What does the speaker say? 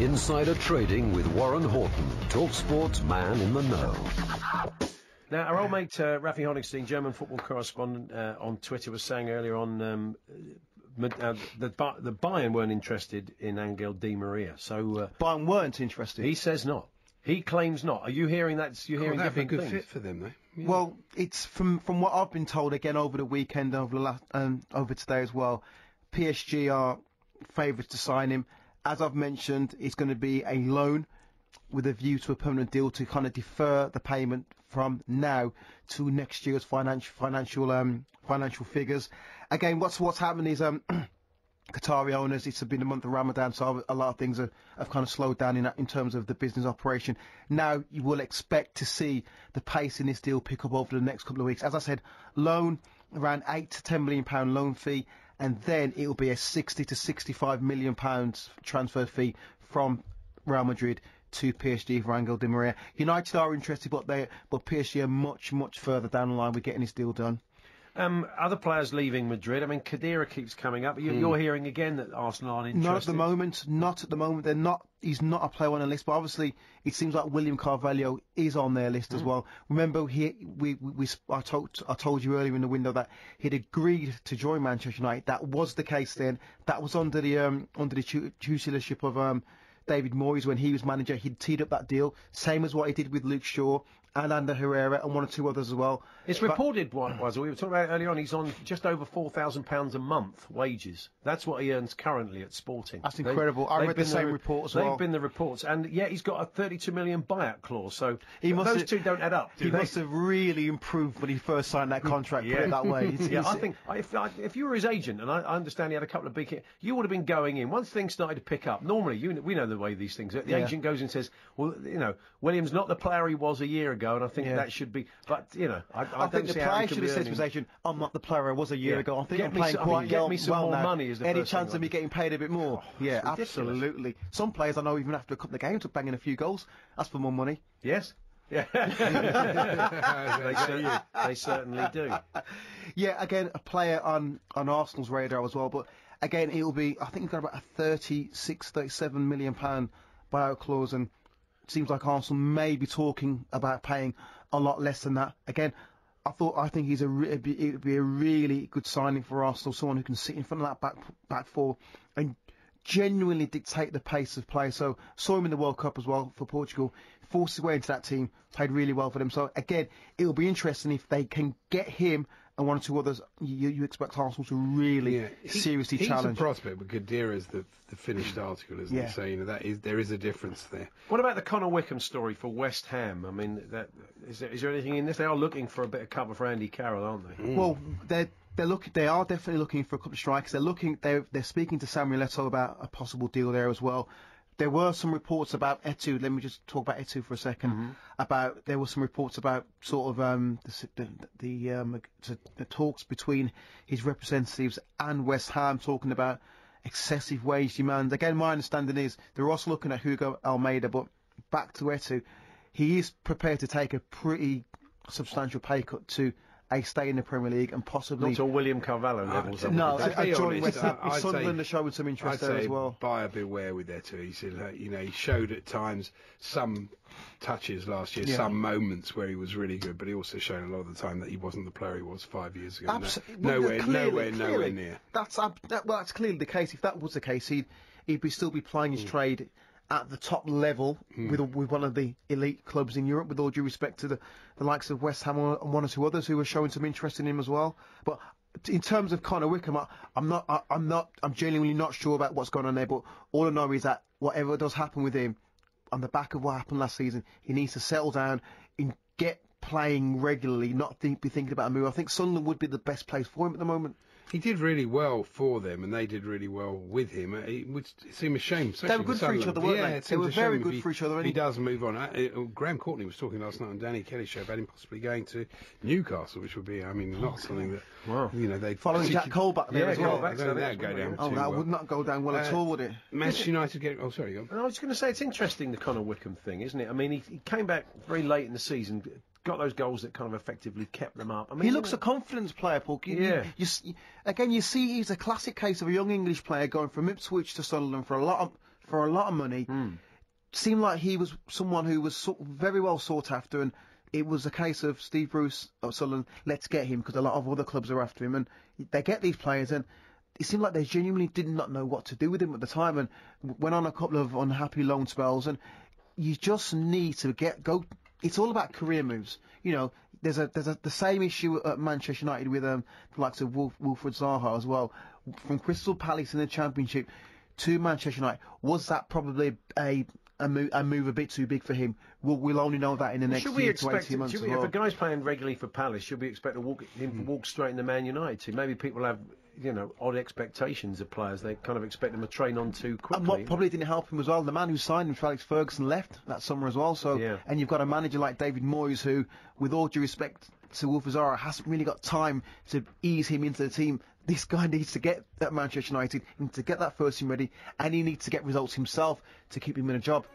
Insider Trading with Warren Haughton, Talksport's man in the know. Now, our old mate uh, Rafi Honigstein, German football correspondent uh, on Twitter, was saying earlier on um, uh, the, the Bayern weren't interested in Angel Di Maria. So uh, Bayern weren't interested. He says not. He claims not. Are you hearing that? You're hearing oh, different a good things? fit for them, though. Yeah. Well, it's from from what I've been told again over the weekend, over the last, um, over today as well. PSG are favourites to sign him. As I've mentioned, it's going to be a loan with a view to a permanent deal to kind of defer the payment from now to next year's financial financial um, financial figures. Again, what's what's happening is um, Qatari owners. It's been a month of Ramadan, so a lot of things are, have kind of slowed down in in terms of the business operation. Now you will expect to see the pace in this deal pick up over the next couple of weeks. As I said, loan around eight to ten million pound loan fee, and then it will be a sixty to sixty-five million pounds transfer fee from Real Madrid to PSG for Angel Di Maria. United are interested, but they but PSG are much much further down the line with getting this deal done. Um, other players leaving Madrid. I mean, Khedira keeps coming up. You, are mm. hearing again that Arsenal aren't interested. Not at the moment. Not at the moment. They're not. He's not a player on the list. But obviously, it seems like William Carvalho is on their list mm. as well. Remember, he we, we, we I told I told you earlier in the window that he'd agreed to join Manchester United. That was the case then. That was under the um under the tutelage of um David Moyes when he was manager. He'd teed up that deal, same as what he did with Luke Shaw and Ander Herrera and one or two others as well. It's but reported, what was we were talking about earlier on. He's on just over four thousand pounds a month wages. That's what he earns currently at Sporting. That's incredible. They, I read the same the, report as they've well. They've been the reports, and yeah, he's got a thirty-two million buyout clause. So he must those have, two don't add up. Do he they? must have really improved when he first signed that contract. yeah. Put it that way. It's, yeah, it's, I think if if you were his agent, and I, I, understand he had a couple of big, hits, you would have been going in once things started to pick up. Normally, you we know the way these things. Are. The yeah. agent goes and says, "Well, you know, Williams not the player he was a year ago," and I think yeah. that should be. But you know, I, I, I think the player should have said to his agent, "I'm not the player I was a year yeah. ago. I think get I'm playing some, quite get me some well more now. money." Is the Any chance of me getting paid a bit more? Oh, yeah, absolutely. Some players I know even after a couple of games are banging a few goals. That's for more money. Yes. Yeah, they, they, certainly do. Yeah, again, a player on on Arsenal's radar as well, but again, it'll be. I think he's got about a 36, 37 million pound buyout clause, and seems like Arsenal may be talking about paying a lot less than that. Again, I thought I think he's a re- be, it'd be a really good signing for Arsenal, someone who can sit in front of that back back four and genuinely dictate the pace of play. So saw him in the World Cup as well for Portugal, forced his way into that team, played really well for them. So again, it'll be interesting if they can get him and one or two others. You, you expect Arsenal to really yeah, he, seriously he's challenge. He's a prospect, but Khedira is the, the finished article, isn't yeah. he? So you know that is there is a difference there. What about the Connor Wickham story for West Ham? I mean, that, is, there, is there anything in this? They are looking for a bit of cover for Andy Carroll, aren't they? Mm. Well, they're they're looking. They are definitely looking for a couple of strikers. They're looking. They're they're speaking to Samuel Eto'o about a possible deal there as well. There were some reports about Eto'o. Let me just talk about Eto'o for a 2nd mm-hmm. About there were some reports about sort of um, the the, the, um, the talks between his representatives and West Ham talking about excessive wage demands. Again, my understanding is they're also looking at Hugo Almeida, but back to Eto'o, he is prepared to take a pretty substantial pay cut to a stay in the Premier League and possibly not to William Carvalho levels. Uh, no, I, join West Ham. Sunderland are showing some interest I'd there as well. Buyer beware with there too. He said, you know, he showed at times some touches last year, yeah. some moments where he was really good, but he also showed a lot of the time that he wasn't the player he was five years ago. Absolutely, no, nowhere, clearly, nowhere, clearly, nowhere near. That's uh, that, well, that's clearly the case. If that was the case, he'd he'd be still be playing his mm. trade at the top level hmm. with with one of the elite clubs in Europe. With all due respect to the, the likes of West Ham and one or two others who are showing some interest in him as well. But in terms of Connor Wickham, I, am not, I, am not, I'm genuinely not sure about what's going on there. But all I know is that whatever does happen with him, on the back of what happened last season, he needs to settle down and get playing regularly, not think, be thinking about a move. I think Sunderland would be the best place for him at the moment. He did really well for them, and they did really well with him. It would seem a shame. They were good for each other, weren't yeah, they? They were very good he, for each other. He does move on. Uh, uh, Graham Courtney was talking last night on Danny Kelly's show about him possibly going to Newcastle, which would be, I mean, not something that wow. you know they following Jack Colback there yeah, as well. Back, so that go down. Oh, that well. would not go down well uh, at all, would it? Manchester United getting. Oh, sorry, go I was going to say it's interesting the Connor Wickham thing, isn't it? I mean, he, he came back very late in the season, got those goals that kind of effectively kept them up. I mean, he looks a confidence player, Paul. You, yeah. You, you, again, you see, he's a classic case of a young English player going from Ipswich to Sunderland for a lot of for a lot of money. Mm. Seemed like he was someone who was sort very well sought after, and it was a case of Steve Bruce of Sunderland, let's get him because a lot of other clubs are after him, and they get these players, and it seemed like they genuinely did not know what to do with him at the time, and went on a couple of unhappy loan spells, and you just need to get go. It's all about career moves. You know, there's a there's a, the same issue at Manchester United with um, the likes of Wolf, Wilfried Zaha as well, from Crystal Palace in the Championship to Manchester United. Was that probably a a move, a move a bit too big for him. We'll, we'll only know that in the next should we year expect to 18 months. should we, well. If a guy's playing regularly for Palace, should we expect to walk, him to walk straight into Man United team? Maybe people have you know odd expectations of players. They kind of expect them to train on too quickly. And what probably didn't help him as well, the man who signed him, Alex Ferguson, left that summer as well. So, Yeah. and you've got a manager like David Moyes who, with all due respect to Wilf Zaha, hasn't really got time to ease him into the team. This guy needs to get that Manchester United, he needs to get that first team ready, and he needs to get results himself to keep him in a job.